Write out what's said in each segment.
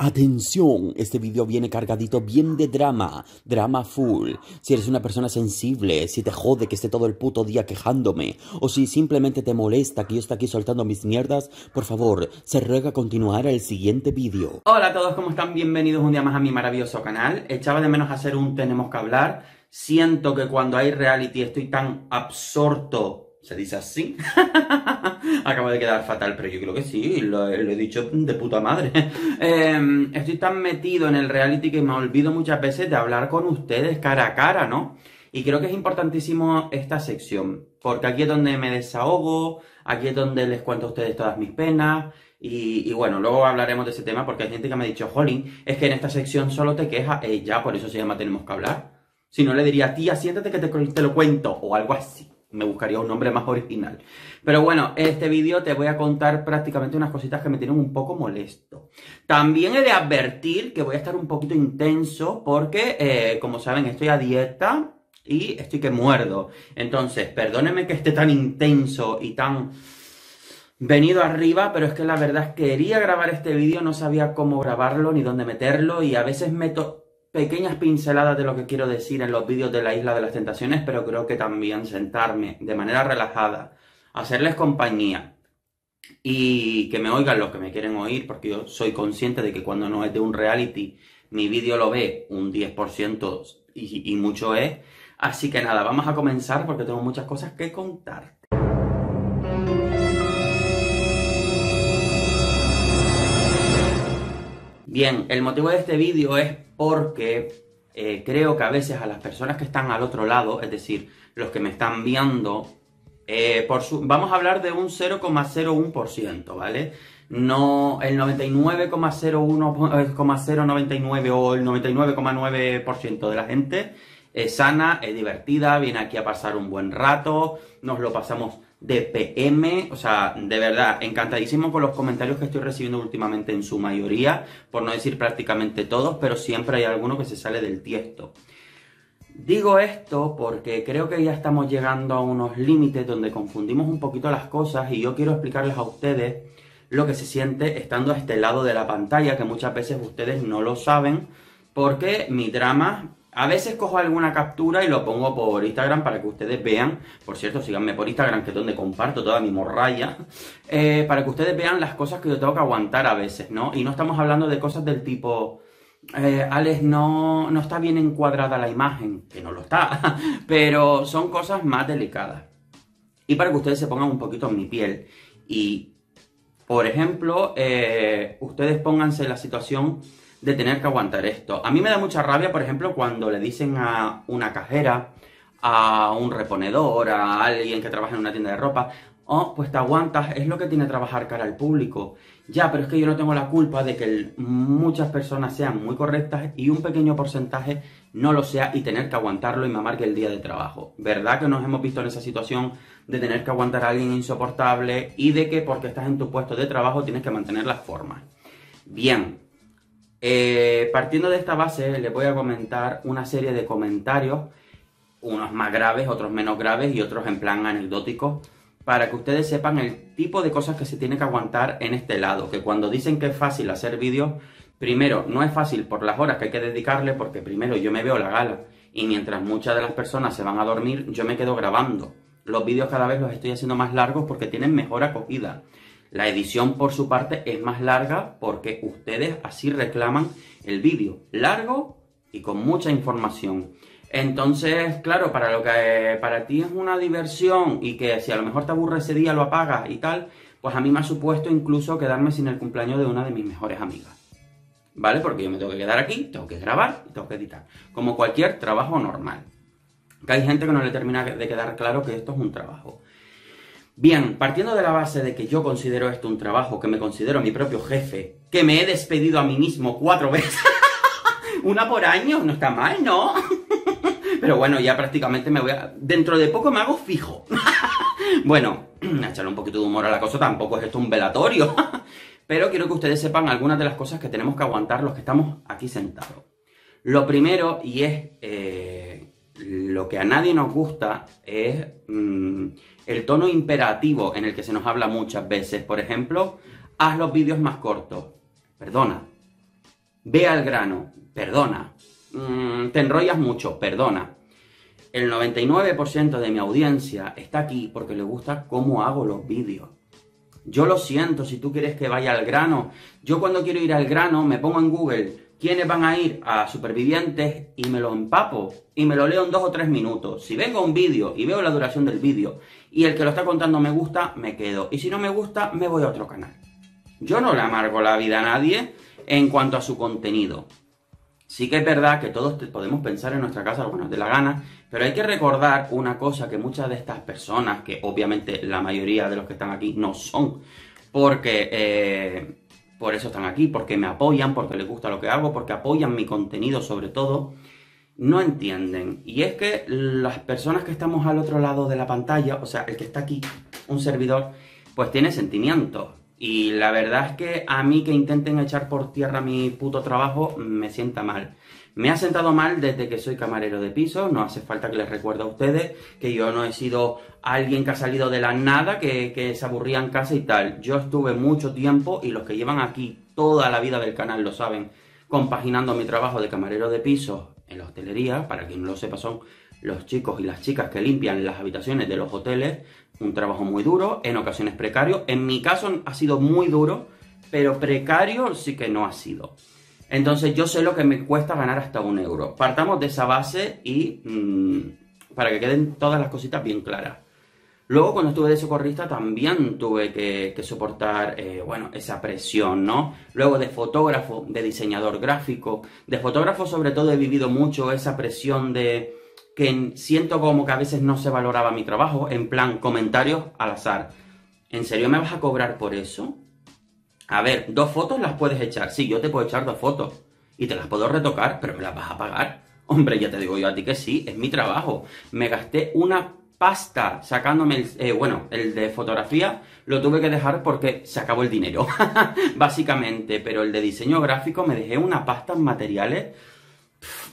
Atención, este video viene cargadito bien de drama, drama full. Si eres una persona sensible, si te jode que esté todo el puto día quejándome, o si simplemente te molesta que yo esté aquí soltando mis mierdas, por favor, se ruega continuar el siguiente vídeo. Hola a todos, ¿cómo están? Bienvenidos un día más a mi maravilloso canal. Echaba de menos hacer un Tenemos que hablar. Siento que cuando hay reality estoy tan absorto ¿Se dice así? Acaba de quedar fatal, pero yo creo que sí, lo, he dicho de puta madre. Em, estoy tan metido en el reality que me olvido muchas veces de hablar con ustedes cara a cara, ¿no? Y creo que es importantísimo esta sección, porque aquí es donde me desahogo, aquí es donde les cuento a ustedes todas mis penas, y, bueno, luego hablaremos de ese tema porque hay gente que me ha dicho, Jolín, es que en esta sección solo te queja, eh, ya, por eso se llama Tenemos que hablar. Si no le diría, tía, siéntate que te lo cuento, o algo así me buscaría un nombre más original. Pero bueno, este vídeo te voy a contar prácticamente unas cositas que me tienen un poco molesto. También he de advertir que voy a estar un poquito intenso porque, eh, como saben, estoy a dieta y estoy que muerdo. Entonces, perdónenme que esté tan intenso y tan venido arriba, pero es que la verdad quería grabar este vídeo, no sabía cómo grabarlo ni dónde meterlo y a veces meto pequeñas pinceladas de lo que quiero decir en los vídeos de la Isla de las Tentaciones, pero creo que también sentarme de manera relajada, hacerles compañía y que me oigan los que me quieren oír, porque yo soy consciente de que cuando no es de un reality, mi vídeo lo ve un 10% y, y mucho es. Así que nada, vamos a comenzar porque tengo muchas cosas que contar. Bien, el motivo de este vídeo es porque eh, creo que a veces a las personas que están al otro lado, es decir, los que me están viendo, eh, por vamos a hablar de un 0,01%, ¿vale? No el 99,01,099 o el 99,9% de la gente es sana, es divertida, viene aquí a pasar un buen rato, nos lo pasamos de PM, o sea, de verdad, encantadísimo con los comentarios que estoy recibiendo últimamente en su mayoría, por no decir prácticamente todos, pero siempre hay alguno que se sale del tiesto. Digo esto porque creo que ya estamos llegando a unos límites donde confundimos un poquito las cosas y yo quiero explicarles a ustedes lo que se siente estando a este lado de la pantalla, que muchas veces ustedes no lo saben, porque mi drama a veces cojo alguna captura y lo pongo por Instagram para que ustedes vean. Por cierto, síganme por Instagram, que es donde comparto toda mi morralla. Eh, para que ustedes vean las cosas que yo tengo que aguantar a veces, ¿no? Y no estamos hablando de cosas del tipo... Eh, Alex, no, no está bien encuadrada la imagen, que no lo está, pero son cosas más delicadas. Y para que ustedes se pongan un poquito en mi piel. Y, por ejemplo, eh, ustedes pónganse la situación de tener que aguantar esto. A mí me da mucha rabia, por ejemplo, cuando le dicen a una cajera, a un reponedor, a alguien que trabaja en una tienda de ropa, oh, pues te aguantas, es lo que tiene trabajar cara al público. Ya, pero es que yo no tengo la culpa de que muchas personas sean muy correctas y un pequeño porcentaje no lo sea y tener que aguantarlo y mamar que el día de trabajo. ¿Verdad que nos hemos visto en esa situación de tener que aguantar a alguien insoportable y de que porque estás en tu puesto de trabajo tienes que mantener las formas? Bien, eh, partiendo de esta base, les voy a comentar una serie de comentarios, unos más graves, otros menos graves y otros en plan anecdóticos, para que ustedes sepan el tipo de cosas que se tiene que aguantar en este lado. Que cuando dicen que es fácil hacer vídeos, primero, no es fácil por las horas que hay que dedicarle, porque primero yo me veo la gala y mientras muchas de las personas se van a dormir, yo me quedo grabando. Los vídeos cada vez los estoy haciendo más largos porque tienen mejor acogida. La edición, por su parte, es más larga porque ustedes así reclaman el vídeo largo y con mucha información. Entonces, claro, para lo que para ti es una diversión y que si a lo mejor te aburre ese día lo apagas y tal, pues a mí me ha supuesto incluso quedarme sin el cumpleaños de una de mis mejores amigas. ¿Vale? Porque yo me tengo que quedar aquí, tengo que grabar y tengo que editar. Como cualquier trabajo normal. Que hay gente que no le termina de quedar claro que esto es un trabajo. Bien, partiendo de la base de que yo considero esto un trabajo, que me considero mi propio jefe, que me he despedido a mí mismo cuatro veces, una por año, no está mal, ¿no? Pero bueno, ya prácticamente me voy a... Dentro de poco me hago fijo. bueno, echarle un poquito de humor a la cosa, tampoco es esto un velatorio. Pero quiero que ustedes sepan algunas de las cosas que tenemos que aguantar los que estamos aquí sentados. Lo primero, y es eh, lo que a nadie nos gusta, es... Mm, el tono imperativo en el que se nos habla muchas veces. Por ejemplo, haz los vídeos más cortos. Perdona, ve al grano, perdona. Mm, te enrollas mucho, perdona. El 99% de mi audiencia está aquí porque le gusta cómo hago los vídeos. Yo lo siento, si tú quieres que vaya al grano. Yo cuando quiero ir al grano me pongo en Google quiénes van a ir a supervivientes y me lo empapo y me lo leo en dos o tres minutos. Si vengo a un vídeo y veo la duración del vídeo y el que lo está contando me gusta, me quedo. Y si no me gusta, me voy a otro canal. Yo no le amargo la vida a nadie en cuanto a su contenido. Sí que es verdad que todos podemos pensar en nuestra casa lo que nos dé la gana, pero hay que recordar una cosa que muchas de estas personas, que obviamente la mayoría de los que están aquí no son, porque eh, por eso están aquí, porque me apoyan, porque les gusta lo que hago, porque apoyan mi contenido sobre todo, no entienden. Y es que las personas que estamos al otro lado de la pantalla, o sea, el que está aquí, un servidor, pues tiene sentimientos. Y la verdad es que a mí que intenten echar por tierra mi puto trabajo me sienta mal. Me ha sentado mal desde que soy camarero de piso, no hace falta que les recuerde a ustedes que yo no he sido alguien que ha salido de la nada, que, se aburría en casa y tal. Yo estuve mucho tiempo, y los que llevan aquí toda la vida del canal lo saben, compaginando mi trabajo de camarero de piso en la hostelería, para quien no lo sepa son los chicos y las chicas que limpian las habitaciones de los hoteles, un trabajo muy duro, en ocasiones precario. En mi caso ha sido muy duro, pero precario sí que no ha sido. Entonces yo sé lo que me cuesta ganar hasta un euro. Partamos de esa base y mm, para que queden todas las cositas bien claras. Luego cuando estuve de socorrista también tuve que, soportar, eh, bueno, esa presión, ¿no? Luego de fotógrafo, de diseñador gráfico, de fotógrafo sobre todo he vivido mucho esa presión de que siento como que a veces no se valoraba mi trabajo, en plan comentarios al azar. ¿En serio me vas a cobrar por eso? A ver, dos fotos las puedes echar. Sí, yo te puedo echar dos fotos. Y te las puedo retocar, pero me las vas a pagar. Hombre, ya te digo yo a ti que sí, es mi trabajo. Me gasté una pasta sacándome el, eh, bueno, el de fotografía lo tuve que dejar porque se acabó el dinero, básicamente, pero el de diseño gráfico me dejé una pasta en materiales,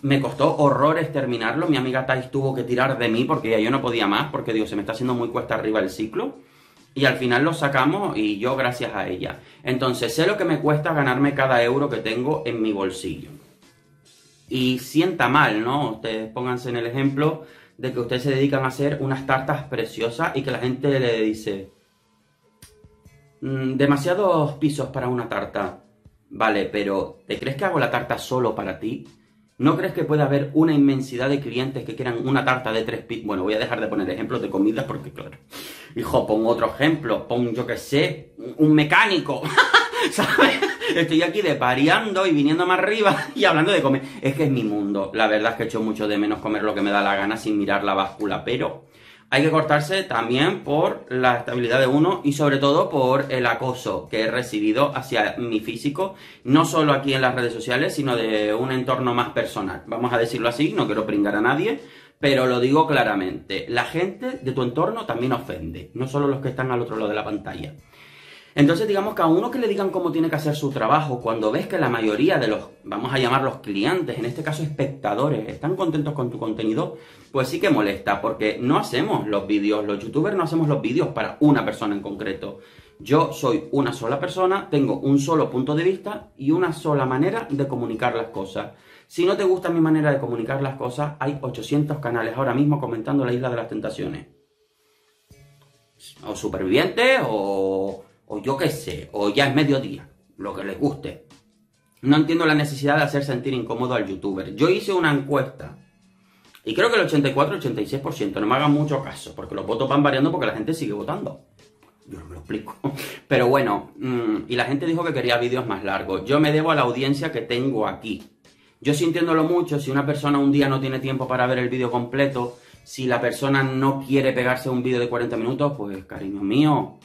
me costó horrores terminarlo, mi amiga Thais tuvo que tirar de mí porque ya yo no podía más, porque digo, se me está haciendo muy cuesta arriba el ciclo, y al final lo sacamos y yo gracias a ella. Entonces sé lo que me cuesta ganarme cada euro que tengo en mi bolsillo. Y sienta mal, ¿no? Ustedes pónganse en el ejemplo de que ustedes se dedican a hacer unas tartas preciosas y que la gente le dice, mm, demasiados pisos para una tarta. Vale, pero ¿te crees que hago la tarta solo para ti? ¿No crees que puede haber una inmensidad de clientes que quieran una tarta de tres pisos? Bueno, voy a dejar de poner ejemplos de comidas porque, claro. Hijo, pon otro ejemplo. Pon, yo que sé, un mecánico. ¿Sabes? Estoy aquí de y viniendo más arriba y hablando de comer. Es que es mi mundo. La verdad es que echo mucho de menos comer lo que me da la gana sin mirar la báscula, pero hay que cortarse también por la estabilidad de uno y sobre todo por el acoso que he recibido hacia mi físico, no solo aquí en las redes sociales, sino de un entorno más personal. Vamos a decirlo así, no quiero pringar a nadie, pero lo digo claramente, la gente de tu entorno también ofende, no solo los que están al otro lado de la pantalla. Entonces, digamos que a uno que le digan cómo tiene que hacer su trabajo, cuando ves que la mayoría de los, vamos a llamarlos clientes, en este caso espectadores, están contentos con tu contenido, pues sí que molesta, porque no hacemos los vídeos, los youtubers no hacemos los vídeos para una persona en concreto. Yo soy una sola persona, tengo un solo punto de vista y una sola manera de comunicar las cosas. Si no te gusta mi manera de comunicar las cosas, hay 800 canales ahora mismo comentando la Isla de las Tentaciones. O supervivientes, o o yo qué sé, o ya es mediodía, lo que les guste. No entiendo la necesidad de hacer sentir incómodo al youtuber. Yo hice una encuesta y creo que el 84-86%, no me hagan mucho caso, porque los votos van variando porque la gente sigue votando. Yo no me lo explico. Pero bueno, mm, y la gente dijo que quería vídeos más largos. Yo me debo a la audiencia que tengo aquí. Yo sintiéndolo mucho, si una persona un día no tiene tiempo para ver el vídeo completo, si la persona no quiere pegarse un vídeo de 40 minutos, pues cariño mío,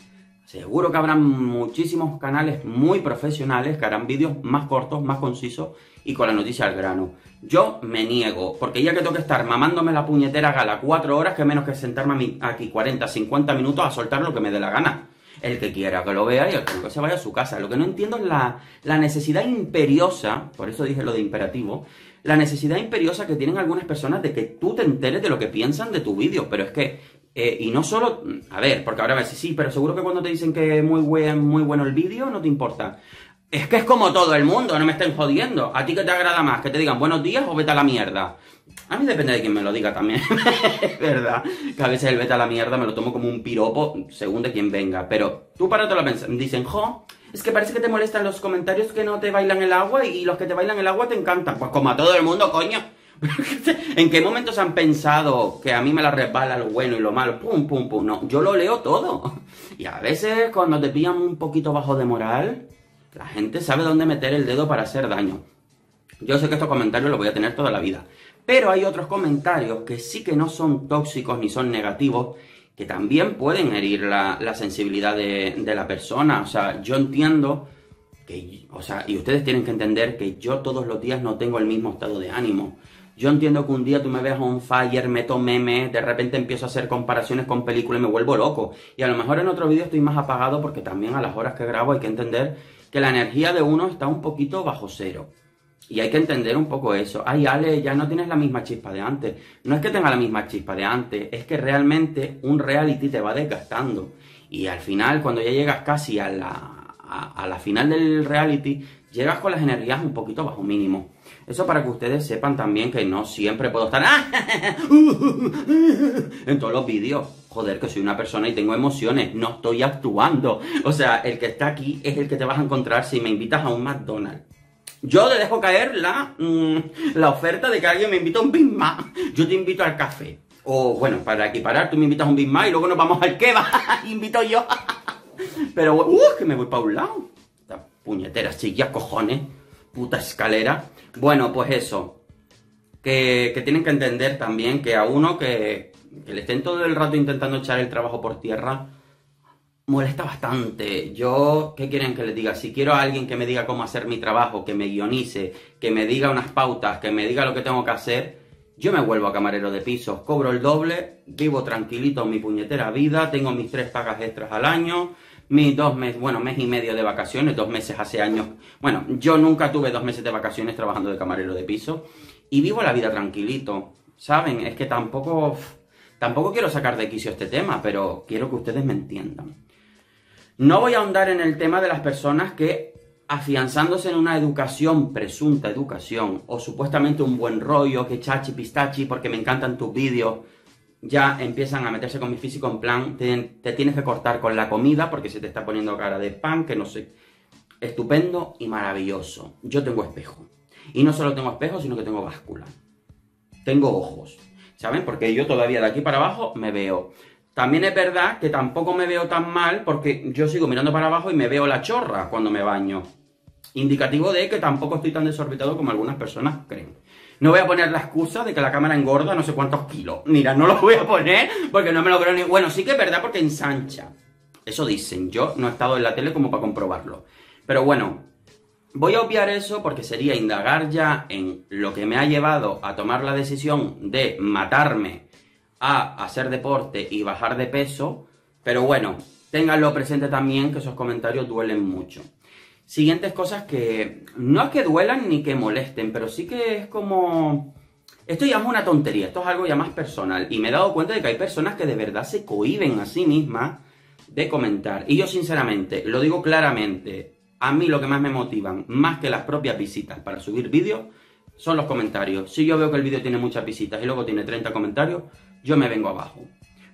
Seguro que habrá muchísimos canales muy profesionales que harán vídeos más cortos, más concisos y con la noticia al grano. Yo me niego, porque ya que tengo que estar mamándome la puñetera gala cuatro horas, que menos que sentarme aquí 40, 50 minutos a soltar lo que me dé la gana. El que quiera que lo vea y el que se vaya a su casa. Lo que no entiendo es la, la necesidad imperiosa, por eso dije lo de imperativo, la necesidad imperiosa que tienen algunas personas de que tú te enteres de lo que piensan de tu vídeo. Pero es que eh, y no solo, a ver, porque ahora me decís, sí, pero seguro que cuando te dicen que es muy, buen, muy bueno el vídeo, no te importa. Es que es como todo el mundo, no me estén jodiendo. ¿A ti qué te agrada más? ¿Que te digan buenos días o vete a la mierda? A mí depende de quién me lo diga también, es verdad. Que a veces el vete a la mierda me lo tomo como un piropo según de quién venga. Pero tú para todo lo pensar. Dicen, jo, es que parece que te molestan los comentarios que no te bailan el agua y los que te bailan el agua te encantan. Pues como a todo el mundo, coño. ¿En qué momentos han pensado que a mí me la resbala lo bueno y lo malo? Pum, pum, pum. No, yo lo leo todo. Y a veces cuando te pillan un poquito bajo de moral, la gente sabe dónde meter el dedo para hacer daño. Yo sé que estos comentarios los voy a tener toda la vida. Pero hay otros comentarios que sí que no son tóxicos ni son negativos, que también pueden herir la, sensibilidad de, de la persona. O sea, yo entiendo que, o sea, y ustedes tienen que entender que yo todos los días no tengo el mismo estado de ánimo. Yo entiendo que un día tú me ves on fire, meto memes, de repente empiezo a hacer comparaciones con películas y me vuelvo loco. Y a lo mejor en otro vídeo estoy más apagado porque también a las horas que grabo hay que entender que la energía de uno está un poquito bajo cero. Y hay que entender un poco eso. Ay, Ale, ya no tienes la misma chispa de antes. No es que tenga la misma chispa de antes, es que realmente un reality te va desgastando. Y al final, cuando ya llegas casi a la, a la final del reality, llegas con las energías un poquito bajo mínimo. Eso para que ustedes sepan también que no siempre puedo estar en todos los vídeos. Joder, que soy una persona y tengo emociones, no estoy actuando. O sea, el que está aquí es el que te vas a encontrar si me invitas a un McDonald's. Yo le dejo caer la, mm, la oferta de que alguien me invita a un Big Mac. Yo te invito al café. O bueno, para equiparar, tú me invitas a un Big Mac y luego nos vamos al kebab. Invito yo. Pero, uh, que me voy para un lado. Puñetera silla, cojones. Puta escalera. Bueno, pues eso. Que, tienen que entender también que a uno que, le estén todo el rato intentando echar el trabajo por tierra, molesta bastante. Yo, ¿qué quieren que les diga? Si quiero a alguien que me diga cómo hacer mi trabajo, que me guionice, que me diga unas pautas, que me diga lo que tengo que hacer, yo me vuelvo a camarero de pisos, cobro el doble, vivo tranquilito mi puñetera vida, tengo mis tres pagas extras al año, mis dos meses, bueno, mes y medio de vacaciones, dos meses hace años. Bueno, yo nunca tuve dos meses de vacaciones trabajando de camarero de piso y vivo la vida tranquilito. ¿Saben? Es que tampoco, tampoco quiero sacar de quicio este tema, pero quiero que ustedes me entiendan. No voy a ahondar en el tema de las personas que afianzándose en una educación, presunta educación, o supuestamente un buen rollo, que chachi pistachi, porque me encantan tus vídeos, ya empiezan a meterse con mi físico en plan, te, tienes que cortar con la comida porque se te está poniendo cara de pan, que no sé. Estupendo y maravilloso. Yo tengo espejo. Y no solo tengo espejo, sino que tengo báscula. Tengo ojos. ¿Saben? Porque yo todavía de aquí para abajo me veo. También es verdad que tampoco me veo tan mal porque yo sigo mirando para abajo y me veo la chorra cuando me baño. Indicativo de que tampoco estoy tan desorbitado como algunas personas creen. No voy a poner la excusa de que la cámara engorda no sé cuántos kilos. Mira, no lo voy a poner porque no me lo creo ni... Bueno, sí que es verdad porque ensancha. Eso dicen. Yo no he estado en la tele como para comprobarlo. Pero bueno, voy a obviar eso porque sería indagar ya en lo que me ha llevado a tomar la decisión de matarme a hacer deporte y bajar de peso. Pero bueno, ténganlo presente también que esos comentarios duelen mucho siguientes cosas que no es que duelan ni que molesten, pero sí que es como... Esto ya es una tontería, esto es algo ya más personal. Y me he dado cuenta de que hay personas que de verdad se cohiben a sí mismas de comentar. Y yo sinceramente, lo digo claramente, a mí lo que más me motivan, más que las propias visitas para subir vídeos, son los comentarios. Si yo veo que el vídeo tiene muchas visitas y luego tiene 30 comentarios, yo me vengo abajo.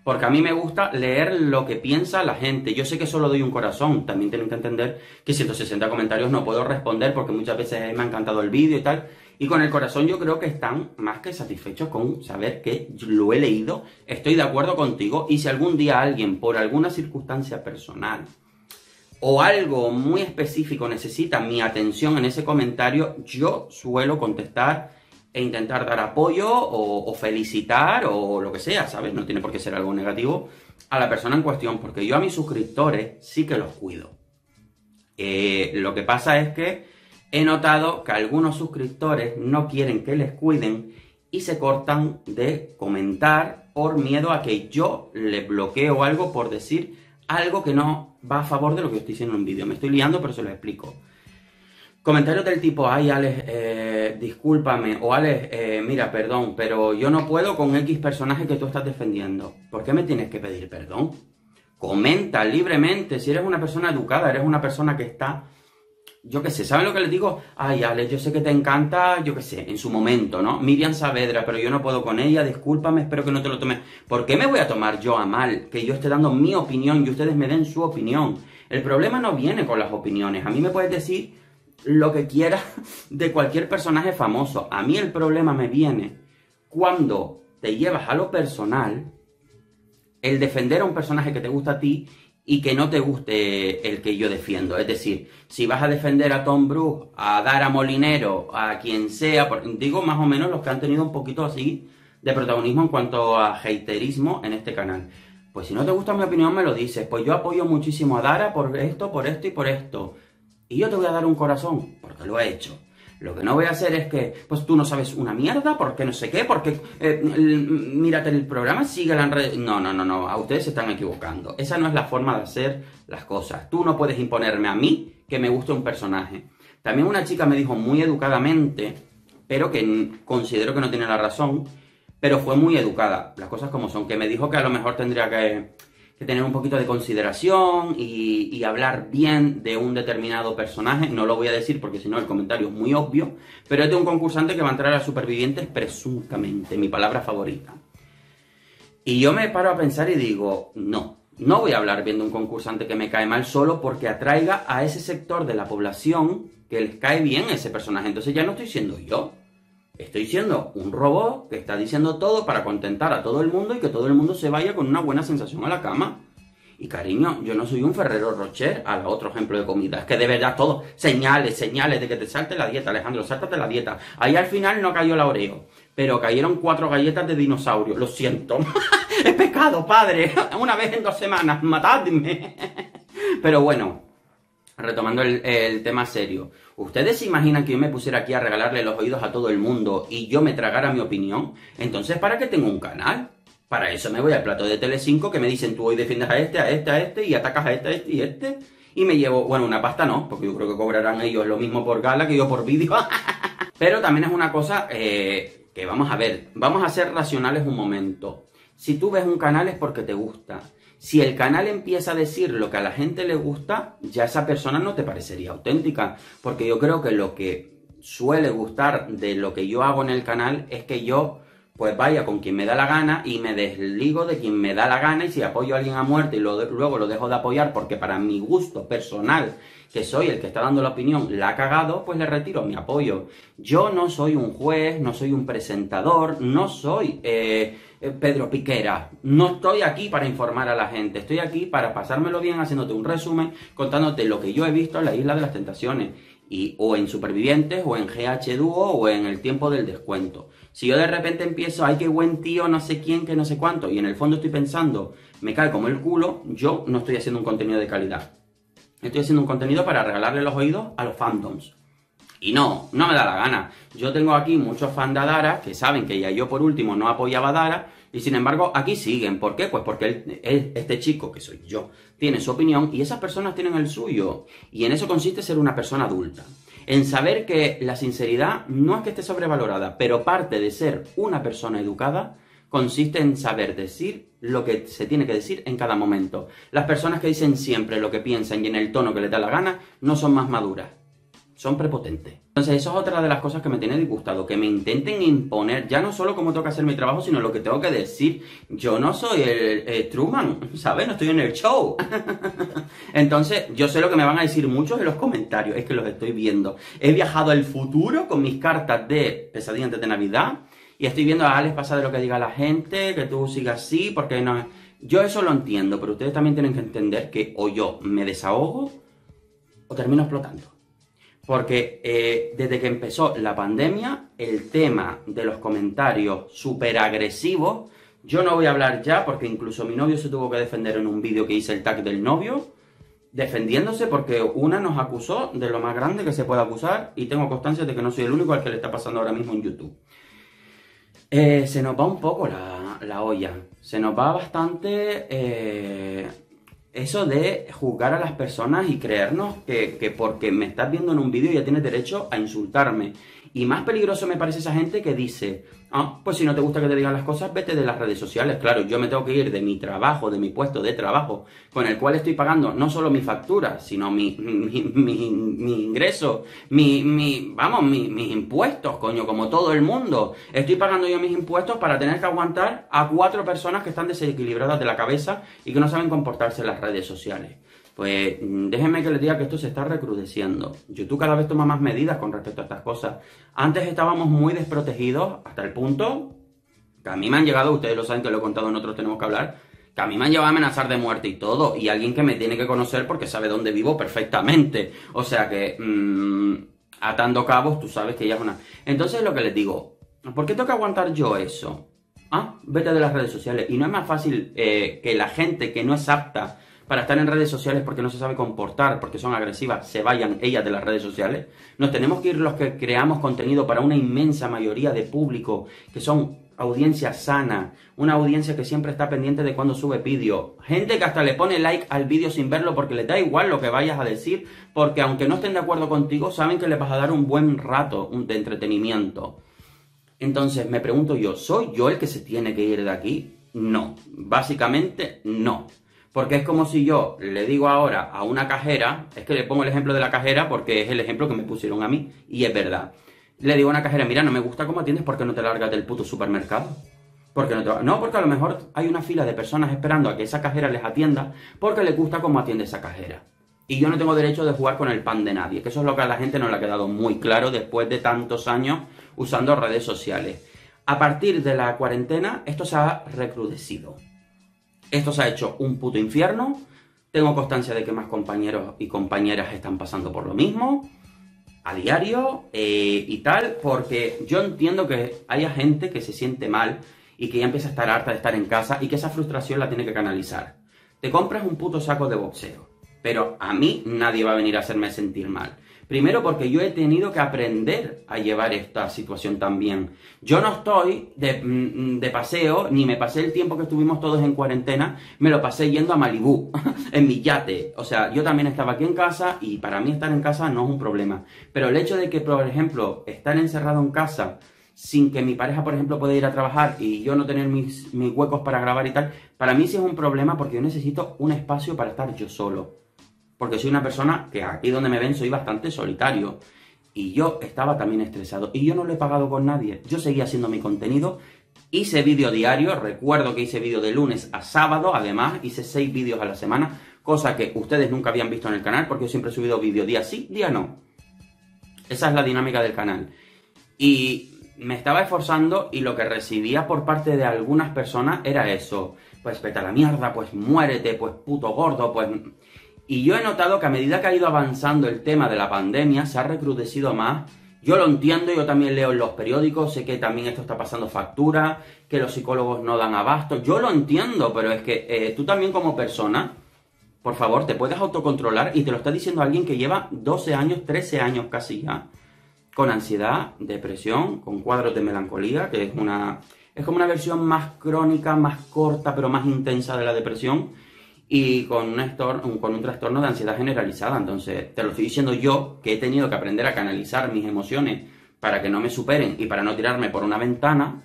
Porque a mí me gusta leer lo que piensa la gente. Yo sé que solo doy un corazón. También tienen que entender que 160 comentarios no puedo responder porque muchas veces me ha encantado el vídeo y tal. Y con el corazón yo creo que están más que satisfechos con saber que lo he leído, estoy de acuerdo contigo y si algún día alguien por alguna circunstancia personal o algo muy específico necesita mi atención en ese comentario, yo suelo contestar e intentar dar apoyo o, felicitar o lo que sea, ¿sabes? No tiene por qué ser algo negativo a la persona en cuestión, porque yo a mis suscriptores sí que los cuido. Eh, lo que pasa es que he notado que algunos suscriptores no quieren que les cuiden y se cortan de comentar por miedo a que yo les bloqueo algo por decir algo que no va a favor de lo que estoy diciendo en un vídeo. Me estoy liando, pero se lo explico. Comentarios del tipo, ay Alex, eh, discúlpame, o Alex, eh, mira, perdón, pero yo no puedo con X personaje que tú estás defendiendo. ¿Por qué me tienes que pedir perdón? Comenta libremente, si eres una persona educada, eres una persona que está yo qué sé, ¿saben lo que les digo? Ay, Alex, yo sé que te encanta, yo qué sé, en su momento, ¿no? Miriam Saavedra, pero yo no puedo con ella, discúlpame, espero que no te lo tomes. ¿Por qué me voy a tomar yo a mal que yo esté dando mi opinión y ustedes me den su opinión? El problema no viene con las opiniones. A mí me puedes decir lo que quieras de cualquier personaje famoso. A mí el problema me viene cuando te llevas a lo personal el defender a un personaje que te gusta a ti y que no te guste el que yo defiendo. Es decir, si vas a defender a Tom Bruce, a Dara Molinero, a quien sea, digo más o menos los que han tenido un poquito así de protagonismo en cuanto a haterismo en este canal. Pues si no te gusta mi opinión me lo dices, pues yo apoyo muchísimo a Dara por esto, por esto y por esto. Y yo te voy a dar un corazón, porque lo he hecho. Lo que no voy a hacer es que, pues tú no sabes una mierda, porque no sé qué, porque eh, mírate el programa, sigue la red. No, no, no, no, a ustedes se están equivocando. Esa no es la forma de hacer las cosas. Tú no puedes imponerme a mí que me guste un personaje. También una chica me dijo muy educadamente, pero que considero que no tiene la razón, pero fue muy educada, las cosas como son, que me dijo que a lo mejor tendría que que tener un poquito de consideración y, hablar bien de un determinado personaje. No lo voy a decir porque si no el comentario es muy obvio, pero es de un concursante que va a entrar a Supervivientes presuntamente, mi palabra favorita. Y yo me paro a pensar y digo, no, no voy a hablar bien de un concursante que me cae mal solo porque atraiga a ese sector de la población que les cae bien ese personaje. Entonces ya no estoy siendo yo. Estoy siendo un robot que está diciendo todo para contentar a todo el mundo y que todo el mundo se vaya con una buena sensación a la cama. Y cariño, yo no soy un Ferrero Rocher, al otro ejemplo de comida. Es que de verdad todo, señales, señales de que te salte la dieta, Alejandro, sáltate la dieta. Ahí al final no cayó la Oreo, pero cayeron cuatro galletas de dinosaurio. Lo siento. es pecado, padre. Una vez en dos semanas, matadme. pero bueno, retomando el, tema serio, ¿ustedes se imaginan que yo me pusiera aquí a regalarle los oídos a todo el mundo y yo me tragara mi opinión? Entonces, ¿para qué tengo un canal? Para eso me voy al plato de Tele5 que me dicen tú hoy defiendes a este, a este, a este y atacas a este, a este y este. Y me llevo, bueno, una pasta no, porque yo creo que cobrarán ellos lo mismo por gala que yo por vídeo. Pero también es una cosa eh, que vamos a ver, vamos a ser racionales un momento. Si tú ves un canal es porque te gusta. Si el canal empieza a decir lo que a la gente le gusta, ya esa persona no te parecería auténtica. Porque yo creo que lo que suele gustar de lo que yo hago en el canal es que yo pues vaya con quien me da la gana y me desligo de quien me da la gana y si apoyo a alguien a muerte y luego lo dejo de apoyar porque para mi gusto personal, que soy el que está dando la opinión, la ha cagado, pues le retiro mi apoyo. Yo no soy un juez, no soy un presentador, no soy eh, Pedro Piquera. No estoy aquí para informar a la gente, estoy aquí para pasármelo bien haciéndote un resumen, contándote lo que yo he visto en la Isla de las Tentaciones, y, o en Supervivientes, o en GH Duo, o en El Tiempo del Descuento. Si yo de repente empiezo, ay, qué buen tío, no sé quién, que no sé cuánto, y en el fondo estoy pensando, me cae como el culo, yo no estoy haciendo un contenido de calidad. Estoy haciendo un contenido para regalarle los oídos a los fandoms. Y no, no me da la gana. Yo tengo aquí muchos fans de Dara que saben que ya yo por último no apoyaba a Dara y sin embargo aquí siguen. ¿Por qué? Pues porque este chico, que soy yo, tiene su opinión y esas personas tienen el suyo. Y en eso consiste ser una persona adulta. En saber que la sinceridad no es que esté sobrevalorada, pero parte de ser una persona educada consiste en saber decir lo que se tiene que decir en cada momento. Las personas que dicen siempre lo que piensan y en el tono que les da la gana no son más maduras son prepotentes. Entonces, eso es otra de las cosas que me tiene disgustado, que me intenten imponer, ya no solo cómo tengo que hacer mi trabajo, sino lo que tengo que decir. Yo no soy el, Truman, ¿sabes? No estoy en el show. Entonces, yo sé lo que me van a decir muchos en los comentarios, es que los estoy viendo. He viajado al futuro con mis cartas de pesadilla antes de Navidad y estoy viendo a Alex pasar de lo que diga la gente, que tú sigas así, porque no... Yo eso lo entiendo, pero ustedes también tienen que entender que o yo me desahogo o termino explotando. Porque eh, desde que empezó la pandemia, el tema de los comentarios súper agresivos, yo no voy a hablar ya porque incluso mi novio se tuvo que defender en un vídeo que hice el tag del novio, defendiéndose porque una nos acusó de lo más grande que se puede acusar y tengo constancia de que no soy el único al que le está pasando ahora mismo en YouTube. Eh, se nos va un poco la, olla, se nos va bastante... Eh, eso de juzgar a las personas y creernos que, porque me estás viendo en un vídeo ya tienes derecho a insultarme. Y más peligroso me parece esa gente que dice, ah, pues si no te gusta que te digan las cosas, vete de las redes sociales. Claro, yo me tengo que ir de mi trabajo, de mi puesto de trabajo, con el cual estoy pagando no solo mi factura, sino mi, mi, ingreso, mi, mi, vamos, mis impuestos, coño, como todo el mundo. Estoy pagando yo mis impuestos para tener que aguantar a cuatro personas que están desequilibradas de la cabeza y que no saben comportarse en las redes sociales. Pues mm, déjenme que les diga que esto se está recrudeciendo. YouTube cada vez toma más medidas con respecto a estas cosas. Antes estábamos muy desprotegidos hasta el punto que a mí me han llegado, ustedes lo saben que lo he contado en tenemos que hablar, que a mí me han llevado a amenazar de muerte y todo, y alguien que me tiene que conocer porque sabe dónde vivo perfectamente. O sea que, mmm, atando cabos, tú sabes que ella es una... Entonces lo que les digo, ¿por qué tengo que aguantar yo eso? Ah, vete de las redes sociales. Y no es más fácil eh, que la gente que no es apta para estar en redes sociales porque no se sabe comportar, porque son agresivas, se vayan ellas de las redes sociales. Nos tenemos que ir los que creamos contenido para una inmensa mayoría de público, que son audiencia sana, una audiencia que siempre está pendiente de cuando sube vídeo, gente que hasta le pone like al vídeo sin verlo porque le da igual lo que vayas a decir, porque aunque no estén de acuerdo contigo, saben que le vas a dar un buen rato de entretenimiento. Entonces me pregunto yo, ¿soy yo el que se tiene que ir de aquí? No, básicamente no. Porque es como si yo le digo ahora a una cajera, es que le pongo el ejemplo de la cajera porque es el ejemplo que me pusieron a mí y es verdad. Le digo a una cajera, mira, no me gusta cómo atiendes, ¿por qué no te largas del puto supermercado? Porque no, no, porque a lo mejor hay una fila de personas esperando a que esa cajera les atienda porque le gusta cómo atiende esa cajera. Y yo no tengo derecho de jugar con el pan de nadie, que eso es lo que a la gente no le ha quedado muy claro después de tantos años usando redes sociales. A partir de la cuarentena, esto se ha recrudecido. Esto se ha hecho un puto infierno. Tengo constancia de que más compañeros y compañeras están pasando por lo mismo a diario eh, y tal, porque yo entiendo que haya gente que se siente mal y que ya empieza a estar harta de estar en casa y que esa frustración la tiene que canalizar. Te compras un puto saco de boxeo, pero a mí nadie va a venir a hacerme sentir mal. Primero porque yo he tenido que aprender a llevar esta situación también. Yo no estoy mm, de, paseo, ni me pasé el tiempo que estuvimos todos en cuarentena, me lo pasé yendo a Malibú, en mi yate. O sea, yo también estaba aquí en casa y para mí estar en casa no es un problema. Pero el hecho de que, por ejemplo, estar encerrado en casa sin que mi pareja, por ejemplo, pueda ir a trabajar y yo no tener mis, mis huecos para grabar y tal, para mí sí es un problema porque yo necesito un espacio para estar yo solo porque soy una persona que aquí donde me ven soy bastante solitario. Y yo estaba también estresado. Y yo no lo he pagado con nadie. Yo seguía haciendo mi contenido. Hice vídeo diario. Recuerdo que hice vídeo de lunes a sábado. Además, hice seis vídeos a la semana. Cosa que ustedes nunca habían visto en el canal. Porque yo siempre he subido vídeo día sí, día no. Esa es la dinámica del canal. Y me estaba esforzando y lo que recibía por parte de algunas personas era eso. Pues vete a la mierda, pues muérete, pues puto gordo, pues... Y yo he notado que a medida que ha ido avanzando el tema de la pandemia, se ha recrudecido más. Yo lo entiendo, yo también leo en los periódicos, sé que también esto está pasando factura, que los psicólogos no dan abasto. Yo lo entiendo, pero es que eh, tú también como persona, por favor, te puedes autocontrolar y te lo está diciendo alguien que lleva 12 años, 13 años casi ya, con ansiedad, depresión, con cuadros de melancolía, que es una... Es como una versión más crónica, más corta, pero más intensa de la depresión y con un, con un trastorno de ansiedad generalizada. Entonces, te lo estoy diciendo yo, que he tenido que aprender a canalizar mis emociones para que no me superen y para no tirarme por una ventana,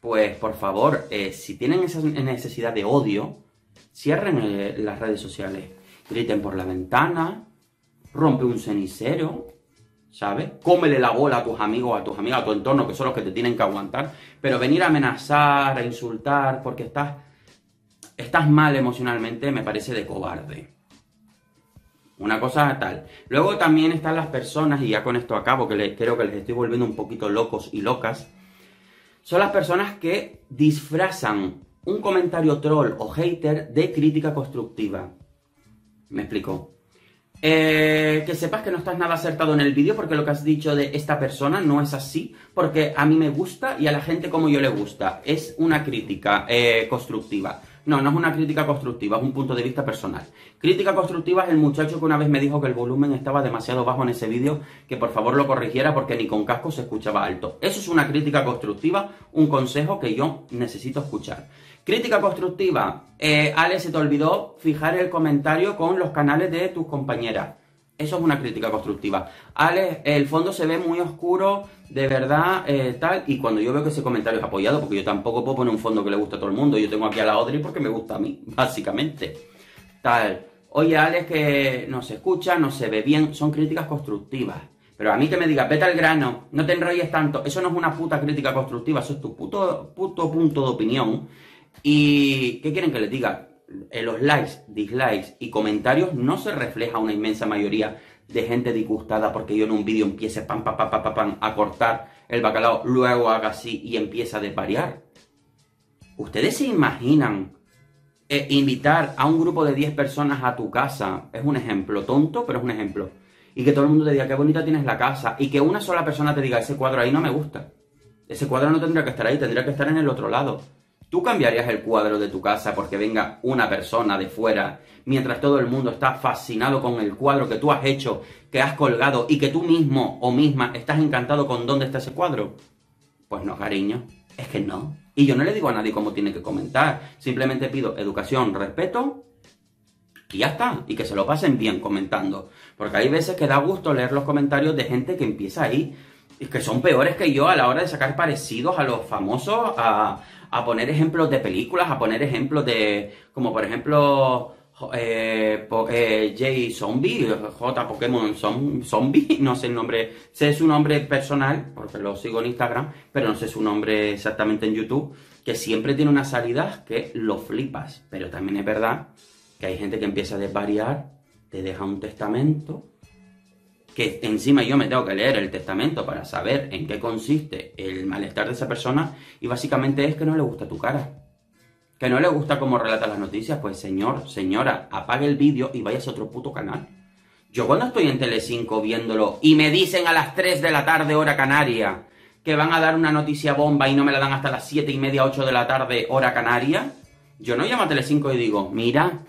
pues por favor, eh, si tienen esa necesidad de odio, cierren eh, las redes sociales, griten por la ventana, rompe un cenicero, ¿sabes? Cómele la bola a tus amigos, a tus amigas, a tu entorno, que son los que te tienen que aguantar, pero venir a amenazar, a insultar, porque estás estás mal emocionalmente, me parece de cobarde. Una cosa tal. Luego también están las personas, y ya con esto acabo, que creo que les estoy volviendo un poquito locos y locas. Son las personas que disfrazan un comentario troll o hater de crítica constructiva. ¿Me explico? Eh, que sepas que no estás nada acertado en el vídeo porque lo que has dicho de esta persona no es así, porque a mí me gusta y a la gente como yo le gusta. Es una crítica eh, constructiva. No, no es una crítica constructiva, es un punto de vista personal. Crítica constructiva es el muchacho que una vez me dijo que el volumen estaba demasiado bajo en ese vídeo, que por favor lo corrigiera porque ni con casco se escuchaba alto. Eso es una crítica constructiva, un consejo que yo necesito escuchar. Crítica constructiva. Eh, Ale, se te olvidó fijar el comentario con los canales de tus compañeras. Eso es una crítica constructiva. Alex, el fondo se ve muy oscuro, de verdad, eh, tal. Y cuando yo veo que ese comentario es apoyado, porque yo tampoco puedo poner un fondo que le guste a todo el mundo. Yo tengo aquí a la Audrey porque me gusta a mí, básicamente. Tal. Oye, Alex, que no se escucha, no se ve bien. Son críticas constructivas. Pero a mí que me diga, vete al grano, no te enrolles tanto. Eso no es una puta crítica constructiva, eso es tu puto, puto punto de opinión. ¿Y qué quieren que les diga? En los likes, dislikes y comentarios no se refleja una inmensa mayoría de gente disgustada porque yo en un vídeo empiece pam, pam, a cortar el bacalao, luego haga así y empieza a desvariar. ¿Ustedes se imaginan eh, invitar a un grupo de 10 personas a tu casa? Es un ejemplo tonto, pero es un ejemplo. Y que todo el mundo te diga qué bonita tienes la casa y que una sola persona te diga ese cuadro ahí no me gusta. Ese cuadro no tendría que estar ahí, tendría que estar en el otro lado. ¿Tú cambiarías el cuadro de tu casa porque venga una persona de fuera mientras todo el mundo está fascinado con el cuadro que tú has hecho, que has colgado y que tú mismo o misma estás encantado con dónde está ese cuadro? Pues no, cariño, es que no. Y yo no le digo a nadie cómo tiene que comentar, simplemente pido educación, respeto y ya está, y que se lo pasen bien comentando. Porque hay veces que da gusto leer los comentarios de gente que empieza ahí, y que son peores que yo a la hora de sacar parecidos a los famosos, a, a poner ejemplos de películas, a poner ejemplos de, como por ejemplo, eh, eh, J Zombie, J Pokémon Zombie, no sé el nombre, sé su nombre personal, porque lo sigo en Instagram, pero no sé su nombre exactamente en YouTube, que siempre tiene unas salidas que lo flipas, pero también es verdad que hay gente que empieza a desvariar, te deja un testamento, que encima yo me tengo que leer el testamento para saber en qué consiste el malestar de esa persona y básicamente es que no le gusta tu cara. Que no le gusta cómo relata las noticias, pues señor, señora, apague el vídeo y vayas a otro puto canal. Yo cuando estoy en Telecinco viéndolo y me dicen a las 3 de la tarde hora canaria que van a dar una noticia bomba y no me la dan hasta las 7 y media, 8 de la tarde hora canaria, yo no llamo a Telecinco y digo, mira,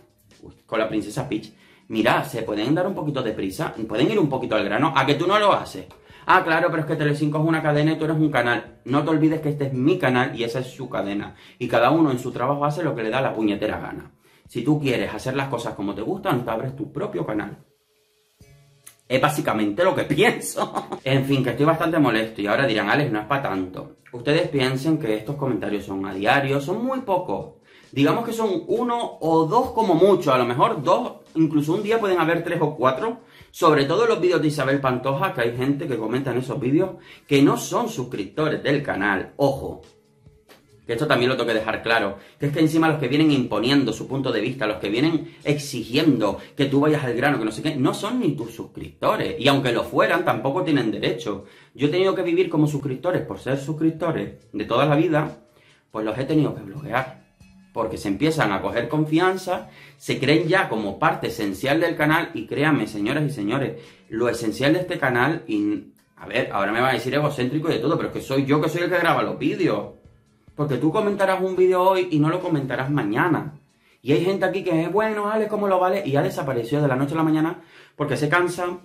con la princesa Peach, mira, se pueden dar un poquito de prisa, pueden ir un poquito al grano, a que tú no lo haces. Ah, claro, pero es que Telecinco es una cadena y tú eres un canal. No te olvides que este es mi canal y esa es su cadena. Y cada uno en su trabajo hace lo que le da la puñetera gana. Si tú quieres hacer las cosas como te gustan, te abres tu propio canal. Es básicamente lo que pienso. en fin, que estoy bastante molesto y ahora dirán, Alex, no es para tanto. Ustedes piensen que estos comentarios son a diario, son muy pocos. Digamos que son uno o dos como mucho, a lo mejor dos incluso un día pueden haber tres o cuatro, sobre todo en los vídeos de Isabel Pantoja, que hay gente que comenta en esos vídeos que no son suscriptores del canal. Ojo, que esto también lo tengo que dejar claro, que es que encima los que vienen imponiendo su punto de vista, los que vienen exigiendo que tú vayas al grano, que no sé qué, no son ni tus suscriptores. Y aunque lo fueran, tampoco tienen derecho. Yo he tenido que vivir como suscriptores por ser suscriptores de toda la vida, pues los he tenido que bloquear porque se empiezan a coger confianza, se creen ya como parte esencial del canal y créanme, señoras y señores, lo esencial de este canal, y a ver, ahora me va a decir egocéntrico y de todo, pero es que soy yo que soy el que graba los vídeos. Porque tú comentarás un vídeo hoy y no lo comentarás mañana. Y hay gente aquí que es, bueno, Ale, ¿cómo lo vale? Y ya desapareció de la noche a la mañana porque se cansa,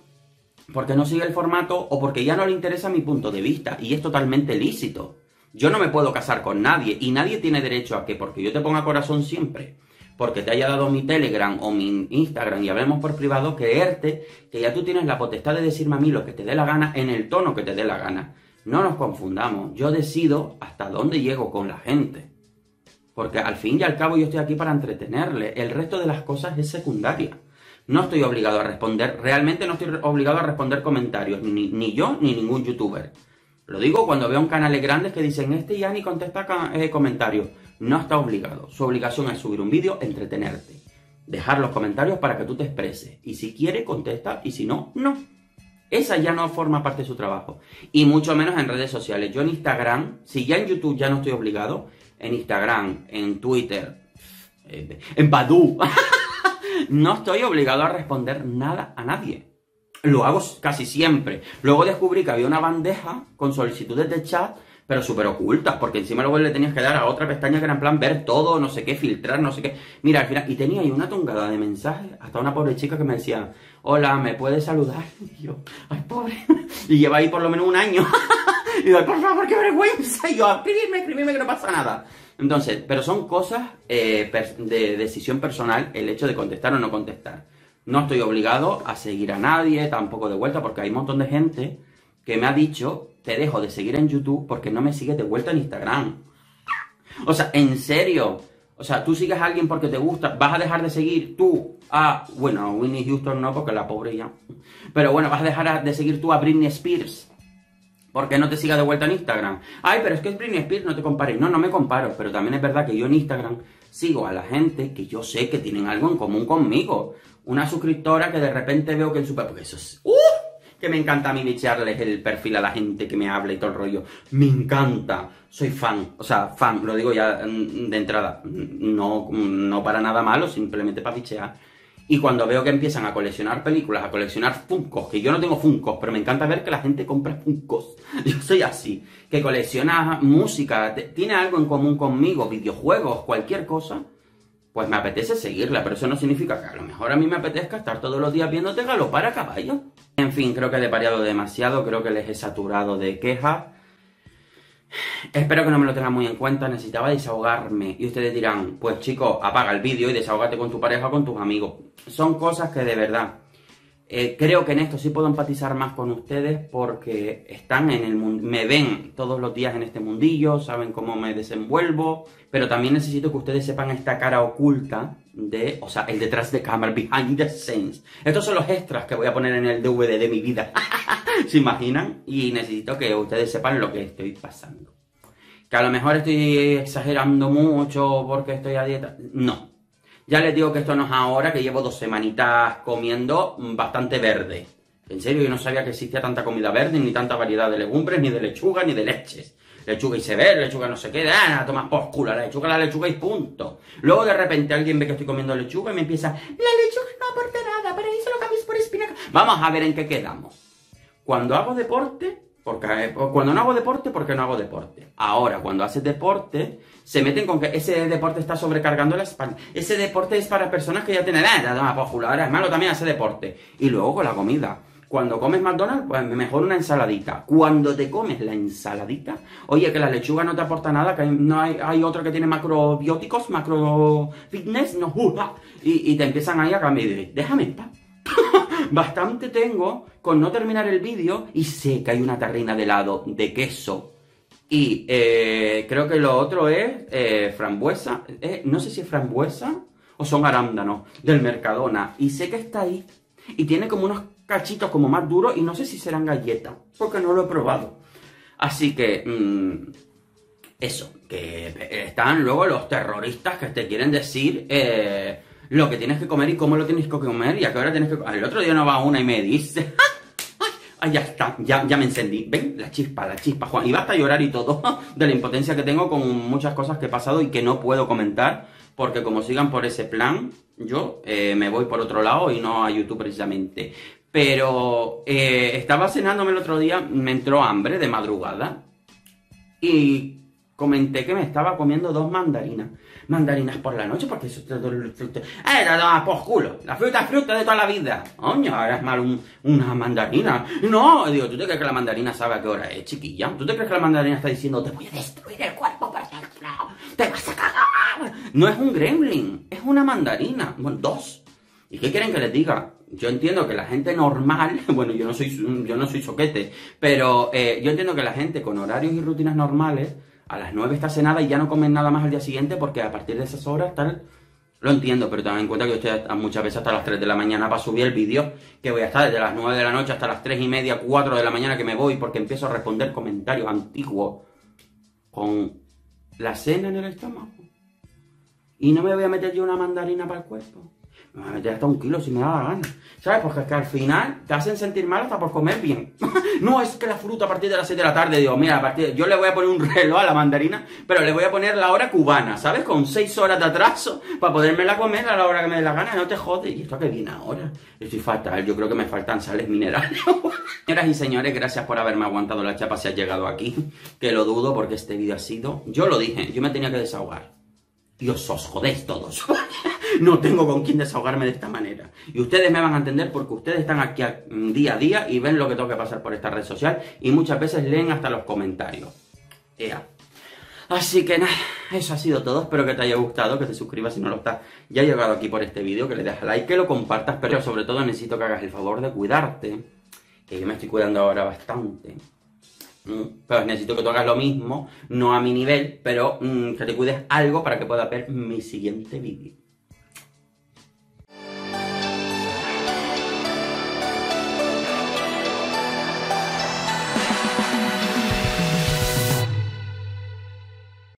porque no sigue el formato o porque ya no le interesa mi punto de vista. Y es totalmente lícito. Yo no me puedo casar con nadie y nadie tiene derecho a que porque yo te ponga corazón siempre, porque te haya dado mi Telegram o mi Instagram y hablemos por privado, creerte que ya tú tienes la potestad de decirme a mí lo que te dé la gana en el tono que te dé la gana. No nos confundamos, yo decido hasta dónde llego con la gente. Porque al fin y al cabo yo estoy aquí para entretenerle, el resto de las cosas es secundaria. No estoy obligado a responder, realmente no estoy obligado a responder comentarios, ni, ni yo ni ningún youtuber. Lo digo cuando veo un canales grandes que dicen, este ya ni contesta eh, comentarios. No está obligado. Su obligación es subir un vídeo, entretenerte. Dejar los comentarios para que tú te expreses. Y si quiere, contesta. Y si no, no. Esa ya no forma parte de su trabajo. Y mucho menos en redes sociales. Yo en Instagram, si ya en YouTube ya no estoy obligado, en Instagram, en Twitter, eh, en Badu, no estoy obligado a responder nada a nadie. Lo hago casi siempre. Luego descubrí que había una bandeja con solicitudes de chat, pero súper ocultas, porque encima luego le tenías que dar a otra pestaña que era en plan ver todo, no sé qué, filtrar, no sé qué. Mira, al final, y tenía ahí una tongada de mensajes, hasta una pobre chica que me decía, hola, ¿me puedes saludar? Y yo, ay, pobre. Y lleva ahí por lo menos un año. y yo, por favor, qué vergüenza. Y yo, escribirme, escribirme que no pasa nada. Entonces, pero son cosas eh, de decisión personal el hecho de contestar o no contestar. No estoy obligado a seguir a nadie, tampoco de vuelta, porque hay un montón de gente que me ha dicho, te dejo de seguir en YouTube porque no me sigues de vuelta en Instagram. O sea, en serio. O sea, tú sigues a alguien porque te gusta, vas a dejar de seguir tú a, bueno, Winnie Houston no, porque la pobre ya. Pero bueno, vas a dejar de seguir tú a Britney Spears. Porque no te siga de vuelta en Instagram. Ay, pero es que es Britney Spears, no te compares. No, no me comparo. Pero también es verdad que yo en Instagram sigo a la gente que yo sé que tienen algo en común conmigo. Una suscriptora que de repente veo que en su... Porque eso es... ¡Uh! Que me encanta a mí echarles el perfil a la gente que me habla y todo el rollo. Me encanta. Soy fan. O sea, fan. Lo digo ya mm, de entrada. No, no para nada malo, simplemente para fichear. Y cuando veo que empiezan a coleccionar películas, a coleccionar Funkos, que yo no tengo Funkos, pero me encanta ver que la gente compra Funkos. Yo soy así. Que colecciona música, tiene algo en común conmigo, videojuegos, cualquier cosa pues me apetece seguirla, pero eso no significa que a lo mejor a mí me apetezca estar todos los días viéndote galopar a caballo. En fin, creo que he pareado demasiado, creo que les he saturado de quejas. Espero que no me lo tengan muy en cuenta, necesitaba desahogarme. Y ustedes dirán, pues chico, apaga el vídeo y desahógate con tu pareja o con tus amigos. Son cosas que de verdad eh, creo que en esto sí puedo empatizar más con ustedes porque están en el mundo, me ven todos los días en este mundillo, saben cómo me desenvuelvo, pero también necesito que ustedes sepan esta cara oculta de, o sea, el detrás de cámara, behind the scenes. Estos son los extras que voy a poner en el DVD de mi vida. ¿Se imaginan? Y necesito que ustedes sepan lo que estoy pasando. Que a lo mejor estoy exagerando mucho porque estoy a dieta. No, ya les digo que esto no es ahora, que llevo dos semanitas comiendo bastante verde. En serio, yo no sabía que existía tanta comida verde, ni tanta variedad de legumbres, ni de lechuga, ni de leches. Lechuga y se ve, lechuga no se queda, nada, toma por culo, la lechuga, la lechuga y punto. Luego de repente alguien ve que estoy comiendo lechuga y me empieza, la lechuga no aporta nada, pero eso lo cambias por espinaca. Vamos a ver en qué quedamos. Cuando hago deporte, porque eh, cuando no hago deporte, porque no hago deporte. Ahora, cuando haces deporte, se meten con que ese deporte está sobrecargando la espalda. Ese deporte es para personas que ya tienen edad, por ahora es malo también hacer deporte. Y luego con la comida. Cuando comes McDonald's, pues mejor una ensaladita. Cuando te comes la ensaladita, oye, que la lechuga no te aporta nada, que no hay, hay otra que tiene macrobióticos, macro fitness, no, y, te empiezan ahí a cambiar. Déjame en. Bastante tengo con no terminar el vídeo y sé que hay una tarrina de helado de queso. Y eh, creo que lo otro es eh, frambuesa. Eh, no sé si es frambuesa o son arándanos del Mercadona. Y sé que está ahí. Y tiene como unos cachitos como más duros y no sé si serán galletas. Porque no lo he probado. Así que... Mm, eso, que están luego los terroristas que te quieren decir lo que tienes que comer y cómo lo tienes que comer y a qué hora tienes que comer. El otro día no va una y me dice, ¡ay, ya está! Ya, ya me encendí. ¿Ven? La chispa, la chispa, Juan. Y basta llorar y todo de la impotencia que tengo con muchas cosas que he pasado y que no puedo comentar porque como sigan por ese plan, yo eh, me voy por otro lado y no a YouTube precisamente. Pero eh, estaba cenándome el otro día, me entró hambre de madrugada y comenté que me estaba comiendo dos mandarinas mandarinas por la noche porque eso fruto. ¡Eh, por culo! La fruta es fruta de toda la vida. Coño, ahora es mal una mandarina. No, digo, ¿tú te crees que la mandarina sabe a qué hora es, chiquilla? ¿Tú te crees que la mandarina está diciendo, te voy a destruir el cuerpo por dentro? ¡Te vas a cagar! No es un gremlin, es una mandarina. Bueno, dos. ¿Y qué quieren que les diga? Yo entiendo que la gente normal, bueno, yo no soy, yo no soy soquete, pero eh, yo entiendo que la gente con horarios y rutinas normales a las 9 está cenada y ya no comen nada más al día siguiente porque a partir de esas horas tal... Lo entiendo, pero ten en cuenta que yo estoy muchas veces hasta las 3 de la mañana para subir el vídeo, que voy a estar desde las 9 de la noche hasta las 3 y media, 4 de la mañana que me voy porque empiezo a responder comentarios antiguos con la cena en el estómago. Y no me voy a meter yo una mandarina para el cuerpo. Me voy a meter hasta un kilo si me da la gana. ¿Sabes? Porque es que al final te hacen sentir mal hasta por comer bien. no es que la fruta a partir de las 6 de la tarde, digo, mira, a partir yo le voy a poner un reloj a la mandarina, pero le voy a poner la hora cubana, ¿sabes? Con 6 horas de atraso para podérmela comer a la hora que me dé la gana, no te jodes. ¿Y esto que viene ahora? Estoy fatal, yo creo que me faltan sales minerales. Señoras y señores, gracias por haberme aguantado la chapa si has llegado aquí, que lo dudo porque este vídeo ha sido... Yo lo dije, yo me tenía que desahogar. Dios, os jodéis todos. no tengo con quién desahogarme de esta manera. Y ustedes me van a entender porque ustedes están aquí día a día y ven lo que tengo que pasar por esta red social y muchas veces leen hasta los comentarios. Ea. Así que nada, eso ha sido todo. Espero que te haya gustado, que te suscribas si no lo estás. Ya llegado aquí por este vídeo, que le des like, que lo compartas, pero sobre todo necesito que hagas el favor de cuidarte. Que yo me estoy cuidando ahora bastante. Mm, Pero necesito que tú hagas lo mismo, no a mi nivel, pero mm, que te cuides algo para que puedas ver mi siguiente vídeo.